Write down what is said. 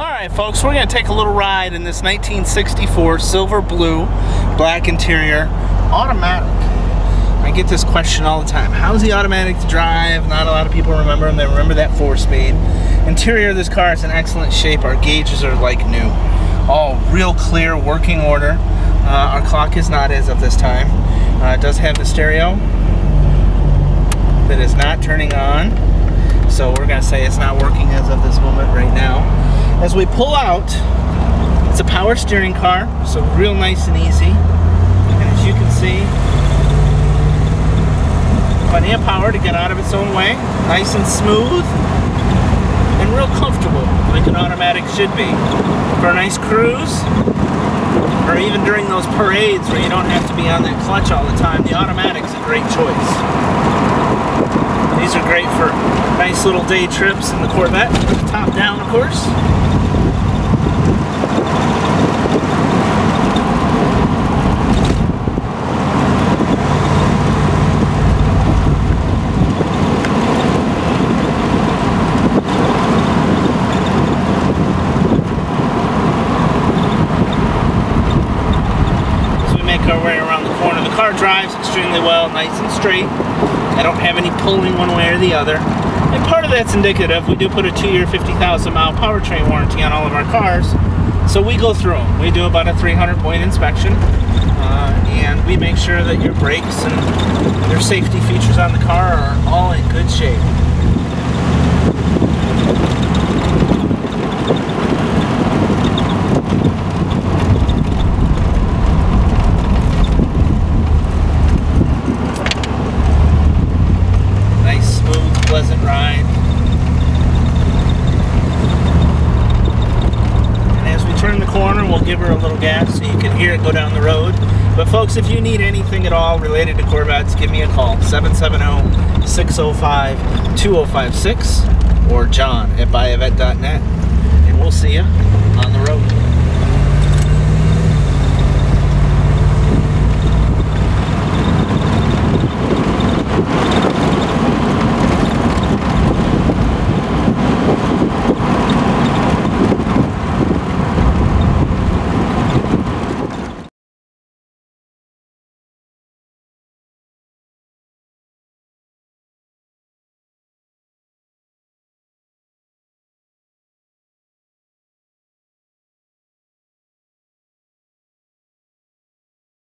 Alright folks, we're going to take a little ride in this 1964 silver blue black interior automatic. I get this question all the time. How's the automatic to drive? Not a lot of people remember them. They remember that four speed. Interior of this car is in excellent shape. Our gauges are like new. All real clear working order. Uh, our clock is not as of this time. Uh, it does have the stereo that is not turning on. So we're going to say it's not working as of this moment right now. As we pull out, it's a power steering car, so real nice and easy. And as you can see, plenty of power to get out of its own way. Nice and smooth and real comfortable, like an automatic should be. For a nice cruise, or even during those parades where you don't have to be on that clutch all the time, the automatic's a great choice. These are great for nice little day trips in the Corvette, down of course. We make our way around the corner. The car drives extremely well, nice and straight. I don't have any pulling one way or the other. And part of that's indicative. We do put a two-year, 50,000 mile powertrain warranty on all of our cars. So we go through them. We do about a 300 point inspection. Uh, and we make sure that your brakes and your safety features on the car are all in good shape. pleasant ride. And as we turn the corner, we'll give her a little gas so you can hear it go down the road. But folks, if you need anything at all related to Corvettes, give me a call, 770-605-2056 or john at buyavette.net. And we'll see you on the road.